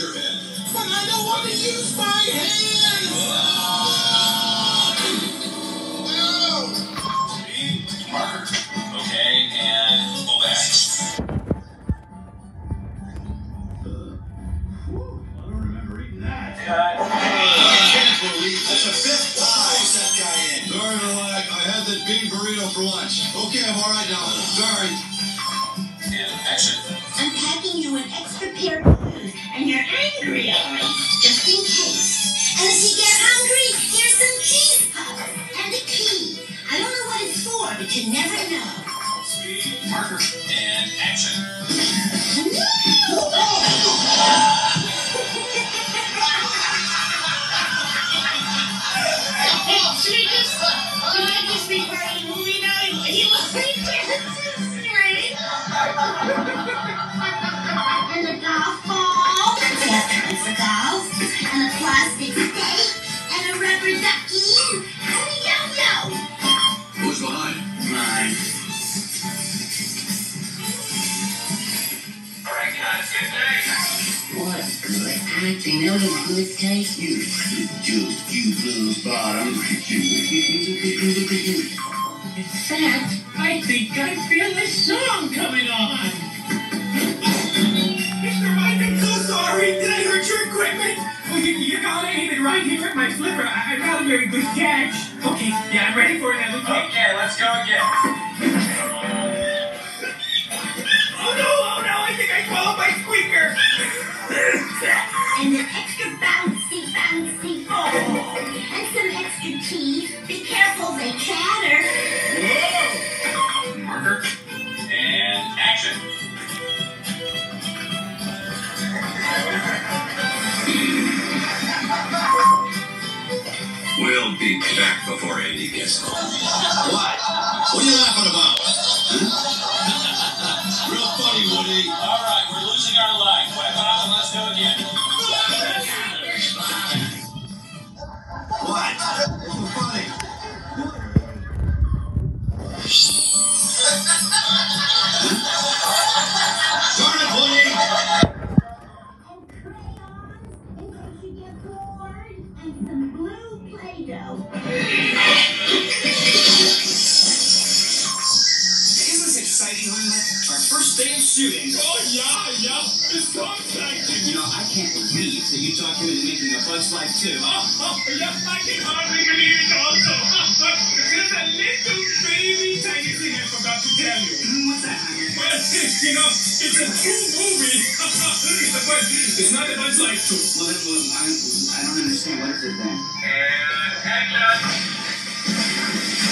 Use your head. But I don't want to use my hand! Ow! Speed. Marker. Okay, and pull back. I don't remember eating that. Cut. I can't believe that's the fifth time I that guy in. Sorry, Malak. I had that bean burrito for lunch. Okay, I'm all right now. Sorry. And action. I'm packing you an extra pair of shoes, and Just in case. And if you get hungry, here's some cheese puffs and a key. I don't know what it's for, but you never know. Speed. Marker. And action. Should we just, uh, should I just be part of the movie now? He looks like right? and Behind? Mine. What good acting? Was a good take. You just cute little bottom. In fact, I think I feel a song coming on. It right here at my flipper. I, I got a very good catch. Okay, yeah, I'm ready for another take. Okay, let's go again. Oh no, oh no, I think I swallowed my squeaker. back before Andy gets home. What? What are you laughing about? Huh? Hmm? Real funny, Woody. All right, first day of shooting. Oh yeah, yeah, it's so. You know, I can't believe that you talked him into making a Buzz Life too. Oh, oh, yes, I can hardly believe it also. There's a little baby tiny thing I forgot to tell you. What's that? Well, you know, it's a true movie, but it's not a Buzz Light too. Well, well I, I don't understand. What is it then? Uh, and action.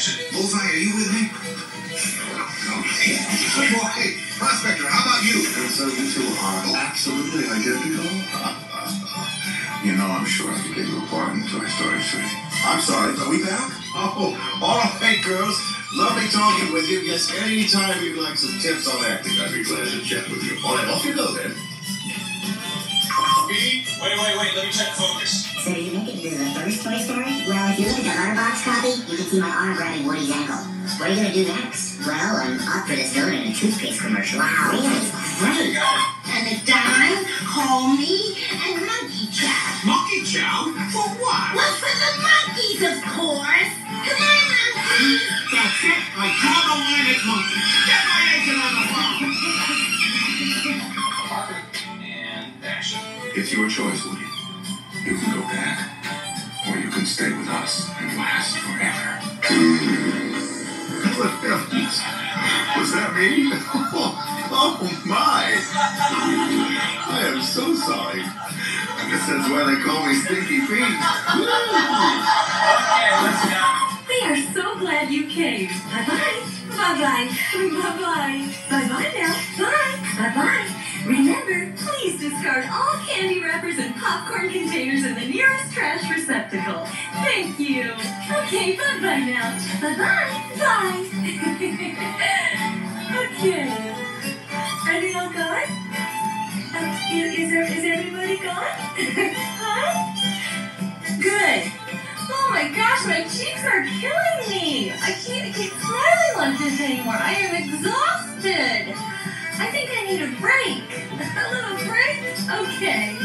Action. Bullseye, are you with me? Okay. Boy. Prospector, how about you? And so you two are absolutely identical? you know, I'm sure I could get you a part in Toy Story 3. I'm sorry, are we back? Oh, all right, girls. Lovely talking with you. Yes, anytime you'd like some tips on acting, I'd be glad to chat with you. All right, off you go then. Wait, wait, wait. Let me check focus. So did you make it to the first Toy Story? Well, if you look at the Letterbox copy, you can see my arm grabbing Woody's ankle. What are you gonna do next? Well, I'm up for this villain in a toothpaste commercial. Wow, really? Great. And a dime, call me, and monkey chow. Monkey chow? For what? Well, for the monkeys, of course. Your choice, Woody. You can go back, or you can stay with us and last forever. What heavens? Was that me? Oh, my! I am so sorry. I guess that's why they call me Stinky Pete. Okay, let's go. We are so glad you came. Bye bye. Bye bye. Bye bye. Bye bye now. Bye. Bye bye. Now. Bye okay. Are they all gone? Uh, is, is, there, is everybody gone? Hi? Good. Oh my gosh, my cheeks are killing me. I can't keep smiling like this anymore. I am exhausted. I think I need a break. A little break? Okay.